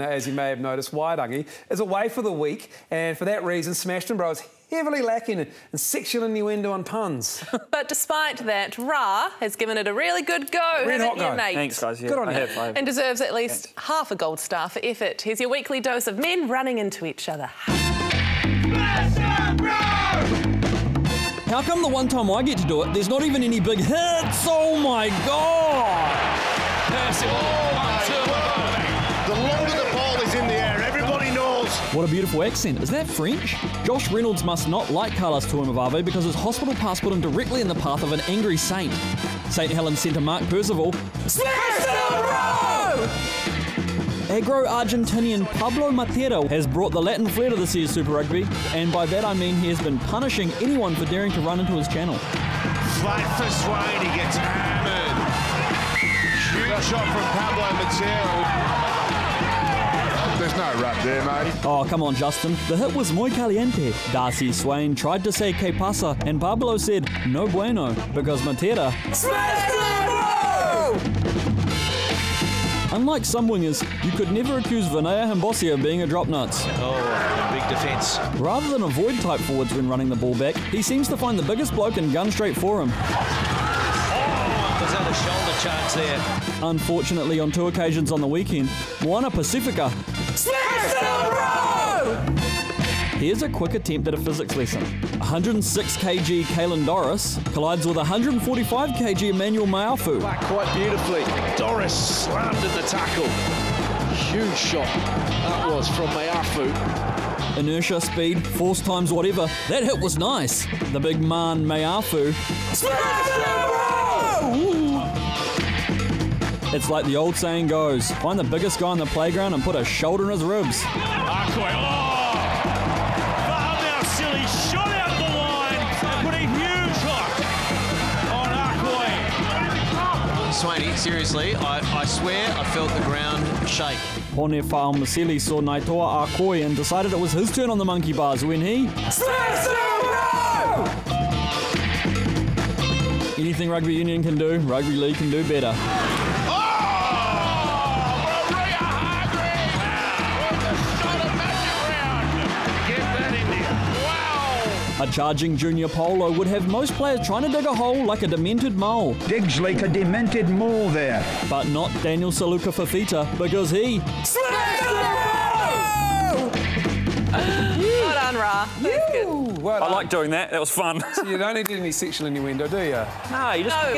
as you may have noticed, Wairangi is away for the week, and for that reason, Smashed and Bro is heavily lacking in sexual innuendo and puns. but despite that, Ra has given it a really good go. Red hot you, go. Nate? Thanks, guys. Yeah, Good on I you. have. Have. And deserves at least Thanks. half a gold star for effort. Here's your weekly dose of men running into each other. How come the one time I get to do it, there's not even any big hits? Oh my god! The What a beautiful accent. Is that French? Josh Reynolds must not like Carlos Tuimavave because his hospital pass put him directly in the path of an angry saint. St. Helens centre Mark Percival. Agro Argentinian Pablo Matera has brought the Latin flair to this year's Super Rugby, and by that I mean he has been punishing anyone for daring to run into his channel. Flat for Swain, he gets hammered. Huge shot from Pablo Matera. There's no there, mate. Oh, come on, Justin. The hit was muy caliente. Darcy Swain tried to say que pasa, and Pablo said no bueno, because Matera. Unlike some wingers, you could never accuse Vinaya Habosi of being a drop nuts. Oh, big defence. Rather than avoid type forwards when running the ball back, he seems to find the biggest bloke and gun straight for him. Was that a shoulder charge there? Unfortunately, on two occasions on the weekend, Moana Pacifica. Here's a quick attempt at a physics lesson. 106 kg Caelan Doris collides with 145 kg Emmanuel Meafou. Back quite beautifully. Doris slammed in the tackle. Huge shot that was from Meafou. Inertia, speed, force times whatever. That hit was nice. The big man Meafou. It's like the old saying goes find the biggest guy on the playground and put a shoulder in his ribs. Arkoi, oh! Val now silly, shot out the line and put a huge hook on Arkoi. Swaney, seriously, I, I swear I felt the ground shake. Pone Fa'amausili saw Naitoa Akoi and decided it was his turn on the monkey bars when he. Anything rugby union can do, rugby league can do better. A charging Junior Paulo would have most players trying to dig a hole like a demented mole. Digs like a demented mole there. But not Daniel Suluka-Fifita because he. Well done, Ra. That's good. Well I done. like doing that. That was fun. You don't need any sexual innuendo, do you? no, you just No. get